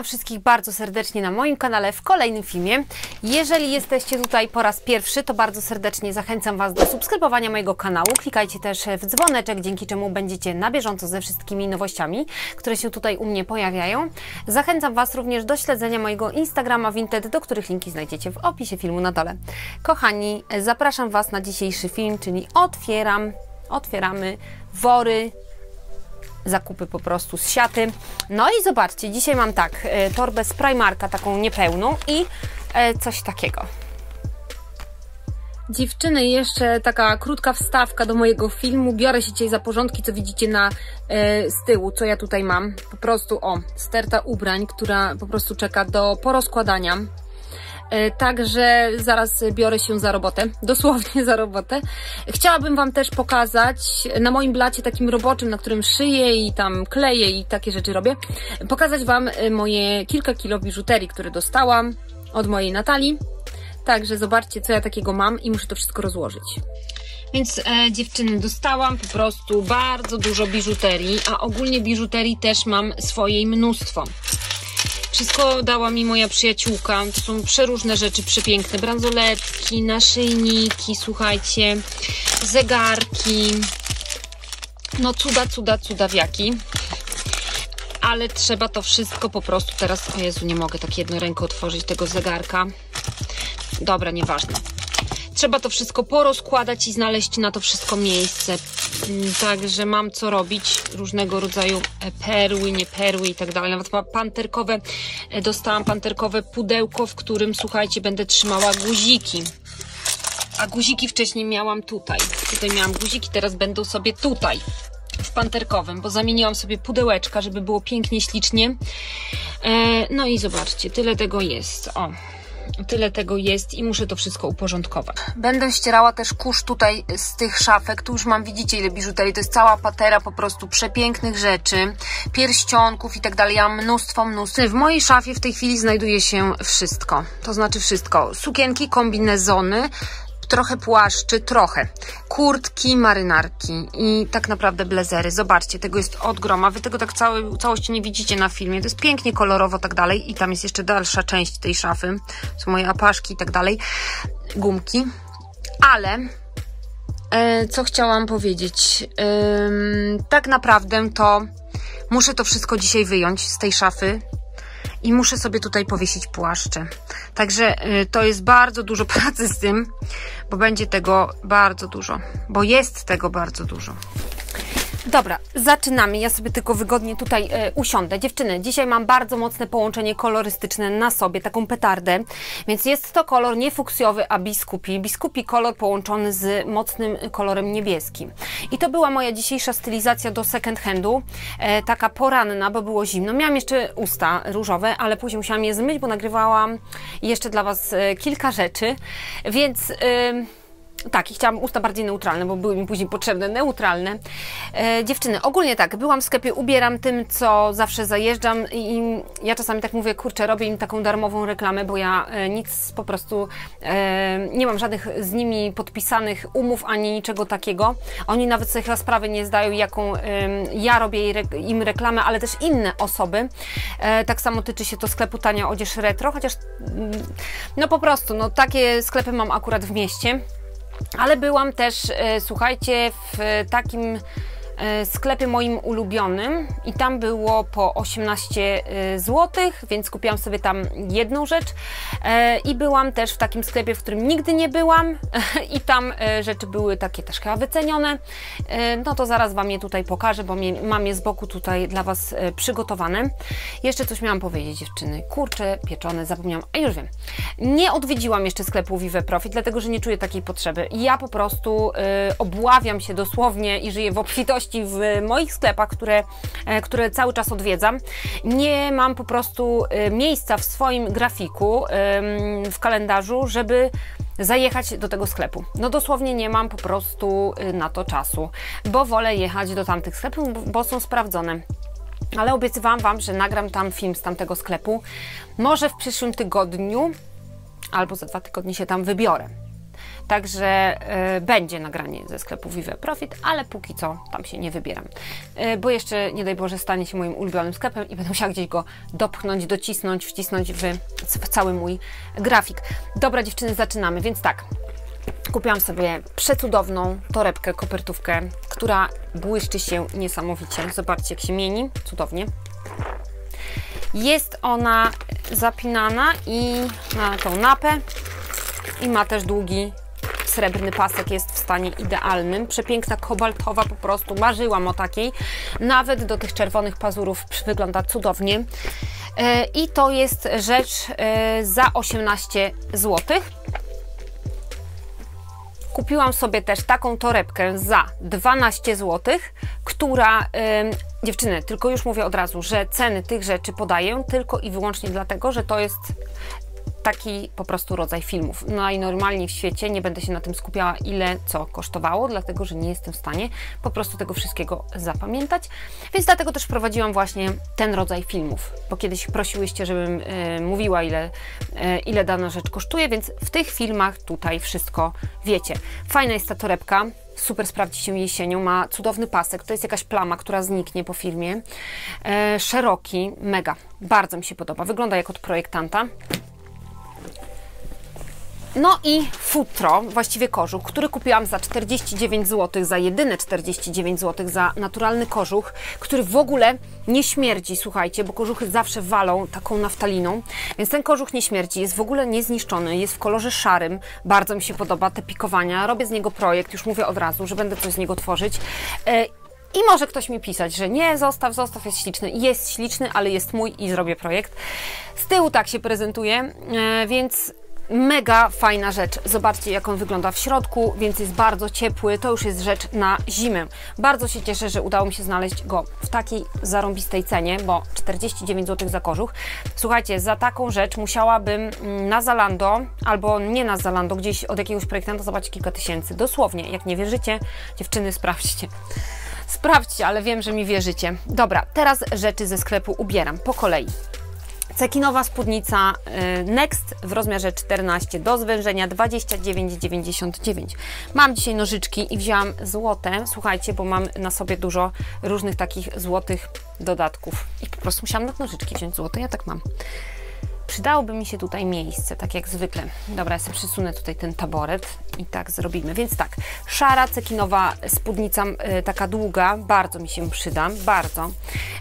Witam wszystkich bardzo serdecznie na moim kanale w kolejnym filmie. Jeżeli jesteście tutaj po raz pierwszy, to bardzo serdecznie zachęcam Was do subskrybowania mojego kanału. Klikajcie też w dzwoneczek, dzięki czemu będziecie na bieżąco ze wszystkimi nowościami, które się tutaj u mnie pojawiają. Zachęcam Was również do śledzenia mojego Instagrama Vinted, do których linki znajdziecie w opisie filmu na dole. Kochani, zapraszam Was na dzisiejszy film, czyli otwieram, otwieramy wory zakupy po prostu z siaty. No i zobaczcie, dzisiaj mam tak, e, torbę z Primarka, taką niepełną i e, coś takiego. Dziewczyny, jeszcze taka krótka wstawka do mojego filmu. Biorę się dzisiaj za porządki, co widzicie na e, z tyłu, co ja tutaj mam. Po prostu, o, sterta ubrań, która po prostu czeka do porozkładania. E, także zaraz biorę się za robotę, dosłownie za robotę. Chciałabym Wam też pokazać na moim blacie takim roboczym, na którym szyję i tam kleję i takie rzeczy robię, pokazać Wam e, moje kilka kilo biżuterii, które dostałam od mojej Natalii. Także zobaczcie, co ja takiego mam i muszę to wszystko rozłożyć. Więc e, dziewczyny, dostałam po prostu bardzo dużo biżuterii, a ogólnie biżuterii też mam swojej mnóstwo. Wszystko dała mi moja przyjaciółka. To są przeróżne rzeczy przepiękne. Bransoletki, naszyjniki, słuchajcie, zegarki. No cuda, cuda, cudawiaki. Ale trzeba to wszystko po prostu teraz... O Jezu, nie mogę tak jedną ręką otworzyć tego zegarka. Dobra, nieważne. Trzeba to wszystko porozkładać i znaleźć na to wszystko miejsce. Mm, także mam co robić. Różnego rodzaju e, perły, nie perły i tak dalej. Nawet panterkowe, e, dostałam panterkowe pudełko, w którym, słuchajcie, będę trzymała guziki. A guziki wcześniej miałam tutaj. Tutaj miałam guziki, teraz będą sobie tutaj w panterkowym, bo zamieniłam sobie pudełeczka, żeby było pięknie, ślicznie. E, no i zobaczcie, tyle tego jest. O, tyle tego jest i muszę to wszystko uporządkować. Będę ścierała też kurz tutaj z tych szafek. Tu już mam, widzicie ile biżuterii. To jest cała patera po prostu przepięknych rzeczy, pierścionków i tak dalej. Ja mam mnóstwo, mnóstwo. W mojej szafie w tej chwili znajduje się wszystko. To znaczy wszystko. Sukienki, kombinezony, trochę płaszczy, trochę. Kurtki, marynarki i tak naprawdę blazery. Zobaczcie, tego jest od groma. Wy tego tak cały, całości nie widzicie na filmie. To jest pięknie kolorowo, tak dalej. I tam jest jeszcze dalsza część tej szafy. Są moje apaszki i tak dalej. Gumki. Ale e, co chciałam powiedzieć? Tak naprawdę to muszę to wszystko dzisiaj wyjąć z tej szafy i muszę sobie tutaj powiesić płaszcze. Także y, to jest bardzo dużo pracy z tym, bo będzie tego bardzo dużo, bo jest tego bardzo dużo. Dobra, zaczynamy. Ja sobie tylko wygodnie tutaj e, usiądę. Dziewczyny, dzisiaj mam bardzo mocne połączenie kolorystyczne na sobie, taką petardę, więc jest to kolor nie fuksjowy, a biskupi. Biskupi kolor połączony z mocnym kolorem niebieskim. I to była moja dzisiejsza stylizacja do second handu, e, taka poranna, bo było zimno. Miałam jeszcze usta różowe, ale później musiałam je zmyć, bo nagrywałam jeszcze dla Was e, kilka rzeczy, więc... E, tak, i chciałam usta bardziej neutralne, bo były mi później potrzebne neutralne. E, dziewczyny, ogólnie tak, byłam w sklepie, ubieram tym, co zawsze zajeżdżam i ja czasami tak mówię, kurczę, robię im taką darmową reklamę, bo ja e, nic po prostu, e, nie mam żadnych z nimi podpisanych umów, ani niczego takiego. Oni nawet sobie chyba sprawy nie zdają, jaką ja robię im reklamę, ale też inne osoby. E, tak samo tyczy się to sklepu Tania Odzież Retro, chociaż mm, no po prostu, no takie sklepy mam akurat w mieście. Ale byłam też, e, słuchajcie, w takim sklepie moim ulubionym i tam było po 18 e, zł, więc kupiłam sobie tam jedną rzecz e, i byłam też w takim sklepie, w którym nigdy nie byłam i tam rzeczy były takie też chyba wycenione. No to zaraz Wam je tutaj pokażę, bo mam je z boku tutaj dla Was przygotowane. Jeszcze coś miałam powiedzieć dziewczyny. Kurcze pieczone, zapomniałam, a już wiem. Nie odwiedziłam jeszcze sklepu Vive Profit, dlatego że nie czuję takiej potrzeby. Ja po prostu obławiam się dosłownie i żyję w obfitości w moich sklepach, które, e, które cały czas odwiedzam, nie mam po prostu e, miejsca w swoim grafiku, w kalendarzu, żeby zajechać do tego sklepu. No dosłownie nie mam po prostu e, na to czasu, bo wolę jechać do tamtych sklepów, bo są sprawdzone. Ale obiecywałam Wam, że nagram tam film z tamtego sklepu. Może w przyszłym tygodniu albo za dwa tygodnie się tam wybiorę. Także e, będzie nagranie ze sklepu Vive Profit, ale póki co tam się nie wybieram, e, bo jeszcze, nie daj Boże, stanie się moim ulubionym sklepem i będę musiała gdzieś go dopchnąć, docisnąć, wcisnąć w, w cały mój grafik. Dobra dziewczyny, zaczynamy, więc tak, Kupiłam sobie przecudowną torebkę, kopertówkę, która błyszczy się niesamowicie. Zobaczcie, jak się mieni. Cudownie. Jest ona zapinana i na tą napę i ma też długi srebrny pasek jest w stanie idealnym. Przepiękna, kobaltowa po prostu. Marzyłam o takiej. Nawet do tych czerwonych pazurów wygląda cudownie. E, I to jest rzecz e, za 18 złotych. Kupiłam sobie też taką torebkę za 12 zł, która, dziewczyny, tylko już mówię od razu, że ceny tych rzeczy podaję tylko i wyłącznie dlatego, że to jest taki po prostu rodzaj filmów. Najnormalniej w świecie nie będę się na tym skupiała, ile co kosztowało, dlatego że nie jestem w stanie po prostu tego wszystkiego zapamiętać. Więc dlatego też prowadziłam właśnie ten rodzaj filmów, bo kiedyś prosiłyście, żebym y, mówiła, ile, y, ile dana rzecz kosztuje, więc w tych filmach tutaj wszystko wiecie. Fajna jest ta torebka. Super sprawdzi się jesienią, ma cudowny pasek, to jest jakaś plama, która zniknie po filmie. E, szeroki, mega, bardzo mi się podoba, wygląda jak od projektanta. No i futro, właściwie kożuch, który kupiłam za 49 zł, za jedyne 49 zł, za naturalny kożuch, który w ogóle nie śmierdzi, słuchajcie, bo kożuchy zawsze walą taką naftaliną, więc ten kożuch nie śmierdzi, jest w ogóle niezniszczony, jest w kolorze szarym, bardzo mi się podoba te pikowania, robię z niego projekt, już mówię od razu, że będę coś z niego tworzyć. I może ktoś mi pisać, że nie, zostaw, zostaw, jest śliczny. Jest śliczny, ale jest mój i zrobię projekt. Z tyłu tak się prezentuje, więc Mega fajna rzecz. Zobaczcie, jak on wygląda w środku, więc jest bardzo ciepły. To już jest rzecz na zimę. Bardzo się cieszę, że udało mi się znaleźć go w takiej zarąbistej cenie, bo 49 zł za kożuch. Słuchajcie, za taką rzecz musiałabym mm, na Zalando, albo nie na Zalando, gdzieś od jakiegoś projektanta zobaczyć kilka tysięcy. Dosłownie, jak nie wierzycie, dziewczyny, sprawdźcie. Sprawdźcie, ale wiem, że mi wierzycie. Dobra, teraz rzeczy ze sklepu ubieram po kolei. Cekinowa spódnica y, Next w rozmiarze 14 do zwężenia 29,99. Mam dzisiaj nożyczki i wzięłam złote, słuchajcie, bo mam na sobie dużo różnych takich złotych dodatków i po prostu musiałam na nożyczki wziąć złote, ja tak mam. Przydałoby mi się tutaj miejsce, tak jak zwykle. Dobra, ja sobie przysunę tutaj ten taboret i tak zrobimy. Więc tak, szara cekinowa spódnica, y, taka długa, bardzo mi się przyda, bardzo.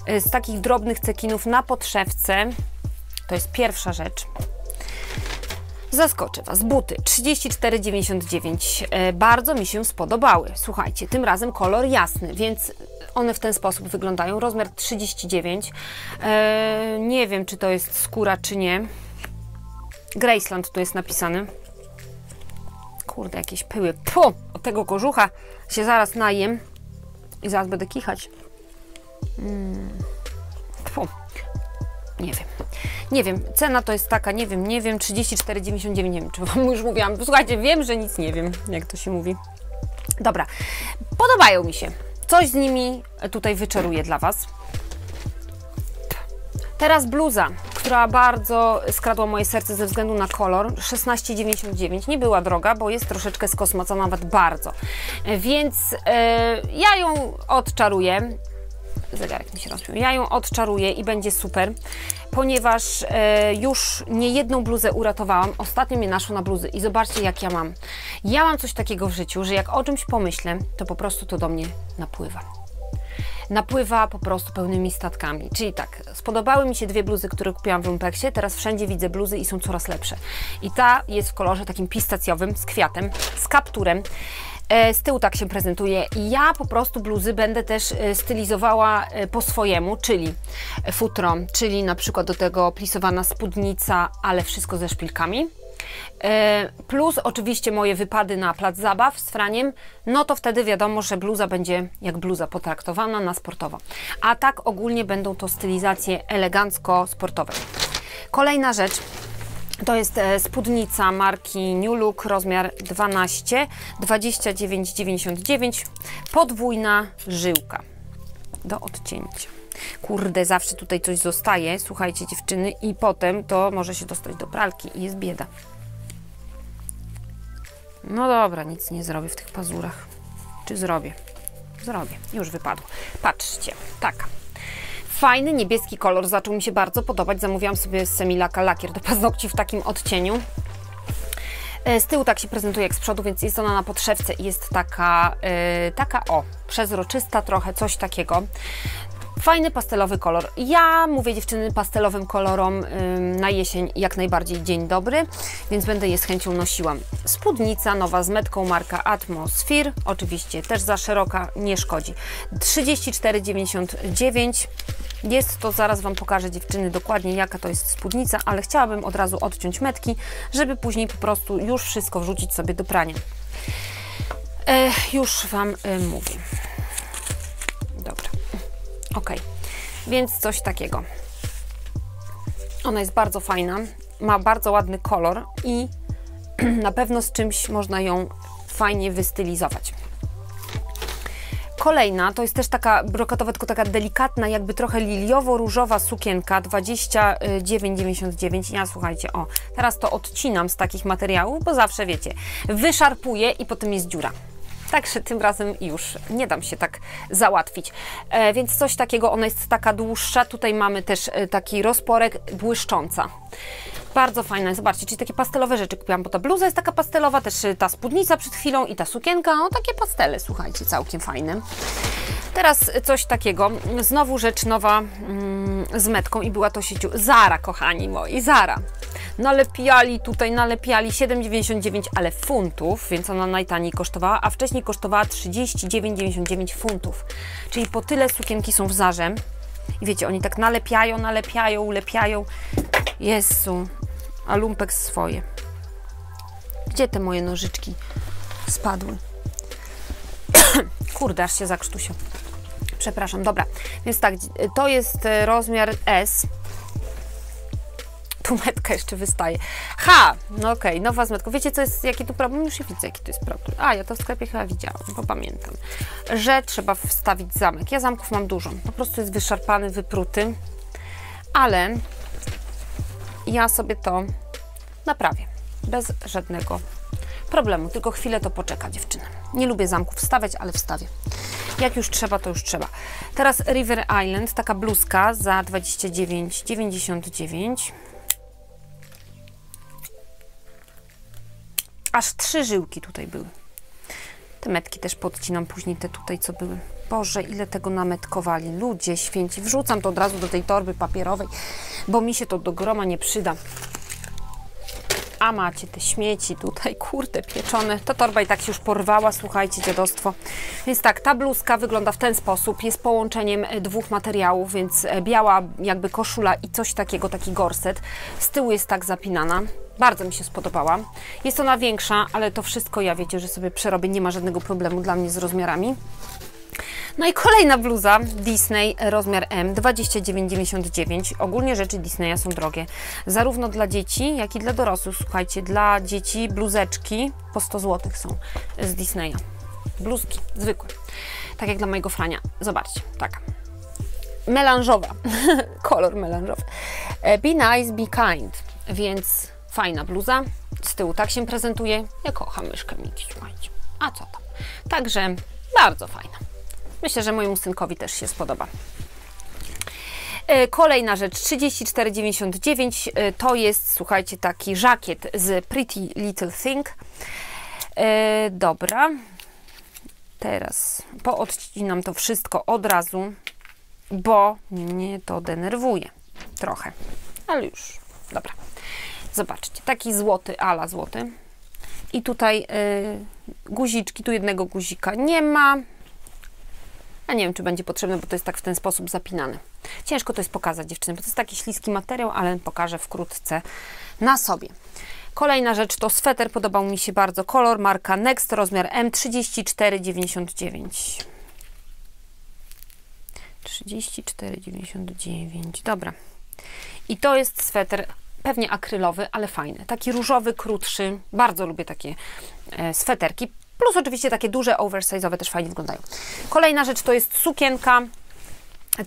Y, z takich drobnych cekinów na podszewce, to jest pierwsza rzecz. Zaskoczę Was. Buty 34,99. E, bardzo mi się spodobały. Słuchajcie, tym razem kolor jasny, więc one w ten sposób wyglądają. Rozmiar 39. E, nie wiem, czy to jest skóra, czy nie. Graceland tu jest napisany. Kurde, jakieś pyły. Pu! Od tego kożucha się zaraz najem i zaraz będę kichać. Mm. Nie wiem. Nie wiem, cena to jest taka, nie wiem, nie wiem, 34,99, nie wiem, czy Wam już mówiłam. Słuchajcie, wiem, że nic nie wiem, jak to się mówi. Dobra, podobają mi się. Coś z nimi tutaj wyczaruję dla Was. Teraz bluza, która bardzo skradła moje serce ze względu na kolor. 16,99. Nie była droga, bo jest troszeczkę skosmaca, nawet bardzo. Więc e, ja ją odczaruję zegarek mi się rozpiął. Ja ją odczaruję i będzie super, ponieważ e, już nie jedną bluzę uratowałam. Ostatnio mnie naszło na bluzy i zobaczcie jak ja mam. Ja mam coś takiego w życiu, że jak o czymś pomyślę, to po prostu to do mnie napływa napływa po prostu pełnymi statkami. Czyli tak, spodobały mi się dwie bluzy, które kupiłam w Lumpeksie, teraz wszędzie widzę bluzy i są coraz lepsze. I ta jest w kolorze takim pistacjowym, z kwiatem, z kapturem. E, z tyłu tak się prezentuje. Ja po prostu bluzy będę też e, stylizowała e, po swojemu, czyli futro, czyli na przykład do tego plisowana spódnica, ale wszystko ze szpilkami. Plus oczywiście moje wypady na plac zabaw z franiem, no to wtedy wiadomo, że bluza będzie jak bluza potraktowana na sportowo. A tak ogólnie będą to stylizacje elegancko-sportowe. Kolejna rzecz, to jest e, spódnica marki New Look, rozmiar 12, 29,99, podwójna żyłka do odcięcia. Kurde, zawsze tutaj coś zostaje, słuchajcie dziewczyny, i potem to może się dostać do pralki i jest bieda. No dobra, nic nie zrobię w tych pazurach. Czy zrobię? Zrobię. Już wypadło. Patrzcie, taka. Fajny niebieski kolor, zaczął mi się bardzo podobać. Zamówiłam sobie z Semilaka lakier do paznokci w takim odcieniu. E, z tyłu tak się prezentuje jak z przodu, więc jest ona na podszewce i jest taka, yy, taka o, przezroczysta trochę, coś takiego. Fajny pastelowy kolor. Ja mówię dziewczyny pastelowym kolorom na jesień jak najbardziej dzień dobry, więc będę je z chęcią nosiła. Spódnica nowa z metką marka Atmosphere, oczywiście też za szeroka, nie szkodzi. 34,99 jest to, zaraz Wam pokażę dziewczyny dokładnie jaka to jest spódnica, ale chciałabym od razu odciąć metki, żeby później po prostu już wszystko wrzucić sobie do prania. E, już Wam e, mówię. Ok, więc coś takiego. Ona jest bardzo fajna, ma bardzo ładny kolor i na pewno z czymś można ją fajnie wystylizować. Kolejna to jest też taka brokatowa, tylko taka delikatna, jakby trochę liliowo-różowa sukienka 29,99. Ja słuchajcie, o, teraz to odcinam z takich materiałów, bo zawsze wiecie, wyszarpuję i potem jest dziura. Także tym razem już nie dam się tak załatwić. E, więc coś takiego, ona jest taka dłuższa. Tutaj mamy też e, taki rozporek błyszcząca. Bardzo fajna, zobaczcie, czyli takie pastelowe rzeczy kupiłam, bo ta bluza jest taka pastelowa, też e, ta spódnica przed chwilą i ta sukienka, no takie pastele, słuchajcie, całkiem fajne. Teraz coś takiego, znowu rzecz nowa mm, z metką i była to sieciu Zara, kochani moi, Zara. Nalepiali tutaj, nalepiali 7,99, ale funtów, więc ona najtaniej kosztowała, a wcześniej kosztowała 39,99 funtów. Czyli po tyle sukienki są w Zarze. I wiecie, oni tak nalepiają, nalepiają, ulepiają. Jezu, a lumpek swoje. Gdzie te moje nożyczki spadły? Kurde, aż się zakrztusił. Przepraszam, dobra. Więc tak, to jest e, rozmiar S. Tu metka jeszcze wystaje. Ha! No okej, okay, nowa z metką. Wiecie, co jest, jaki tu problem? Już widzę, jaki to jest problem. A, ja to w sklepie chyba widziałam, bo pamiętam. Że trzeba wstawić zamek. Ja zamków mam dużo. Po prostu jest wyszarpany, wypruty. Ale ja sobie to naprawię. Bez żadnego problemu. Tylko chwilę to poczeka dziewczyna. Nie lubię zamków wstawiać, ale wstawię. Jak już trzeba, to już trzeba. Teraz River Island, taka bluzka za 29,99. Aż trzy żyłki tutaj były. Te metki też podcinam później, te tutaj co były. Boże, ile tego nametkowali. Ludzie święci. Wrzucam to od razu do tej torby papierowej, bo mi się to do groma nie przyda. A macie te śmieci tutaj, kurde, pieczone. Ta torba i tak się już porwała, słuchajcie, dziadostwo. Więc tak, ta bluzka wygląda w ten sposób. Jest połączeniem e, dwóch materiałów, więc e, biała jakby koszula i coś takiego, taki gorset. Z tyłu jest tak zapinana. Bardzo mi się spodobała. Jest ona większa, ale to wszystko ja wiecie, że sobie przerobię. Nie ma żadnego problemu dla mnie z rozmiarami. No i kolejna bluza Disney rozmiar M 29,99. Ogólnie rzeczy Disneya są drogie. Zarówno dla dzieci, jak i dla dorosłych. Słuchajcie, dla dzieci bluzeczki po 100 zł są z Disneya. Bluzki, zwykłe. Tak jak dla mojego Frania. Zobaczcie, tak. Melanżowa. Kolor melanżowy. E, be nice, be kind. Więc fajna bluza. Z tyłu tak się prezentuje. Ja kocham myszkę Miki, słuchajcie. A co tam? Także bardzo fajna. Myślę, że mojemu synkowi też się spodoba. E, kolejna rzecz, 34,99 e, to jest, słuchajcie, taki żakiet z Pretty Little Thing. E, dobra, teraz poodcinam to wszystko od razu, bo mnie to denerwuje trochę, ale już, dobra. Zobaczcie, taki złoty, ala złoty. I tutaj guziczki, tu jednego guzika nie ma, a nie wiem, czy będzie potrzebne, bo to jest tak w ten sposób zapinane. Ciężko to jest pokazać dziewczyny, bo to jest taki śliski materiał, ale pokażę wkrótce na sobie. Kolejna rzecz to sweter, podobał mi się bardzo kolor, marka Next, rozmiar M34,99. 34,99, dobra. I to jest sweter pewnie akrylowy, ale fajny. Taki różowy, krótszy. Bardzo lubię takie e, sweterki. Plus oczywiście takie duże, oversize'owe też fajnie wyglądają. Kolejna rzecz to jest sukienka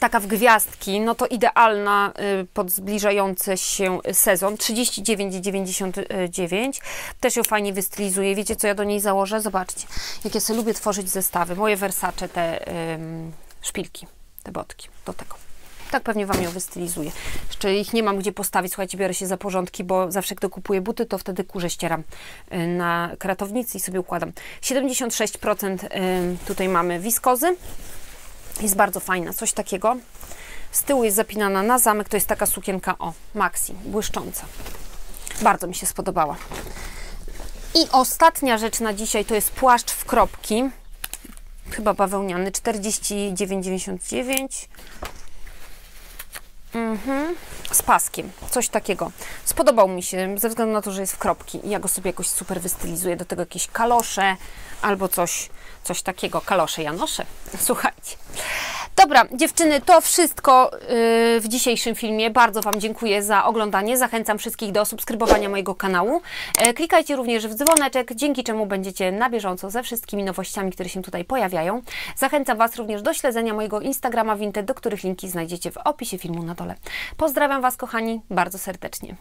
taka w gwiazdki, no to idealna y, pod zbliżający się sezon. 39,99. Też ją fajnie wystylizuję. Wiecie, co ja do niej założę? Zobaczcie, jak ja sobie lubię tworzyć zestawy. Moje Versace, te ym, szpilki, te botki do tego. Tak pewnie Wam ją wystylizuję. Jeszcze ich nie mam gdzie postawić. Słuchajcie, biorę się za porządki, bo zawsze gdy kupuję buty, to wtedy kurze ścieram y, na kratownicy i sobie układam. 76% y, tutaj mamy wiskozy. Jest bardzo fajna, coś takiego. Z tyłu jest zapinana na zamek, to jest taka sukienka, o, maxi, błyszcząca. Bardzo mi się spodobała. I ostatnia rzecz na dzisiaj to jest płaszcz w kropki. Chyba bawełniany, 49,99. Z paskiem, coś takiego. Spodobał mi się, ze względu na to, że jest w kropki i ja go sobie jakoś super wystylizuję. Do tego jakieś kalosze albo coś, coś takiego. Kalosze ja noszę. Słuchajcie. Dobra, dziewczyny, to wszystko yy, w dzisiejszym filmie. Bardzo Wam dziękuję za oglądanie. Zachęcam wszystkich do subskrybowania mojego kanału. E, klikajcie również w dzwoneczek, dzięki czemu będziecie na bieżąco ze wszystkimi nowościami, które się tutaj pojawiają. Zachęcam Was również do śledzenia mojego Instagrama Vinted, do których linki znajdziecie w opisie filmu na dole. Pozdrawiam Was, kochani, bardzo serdecznie.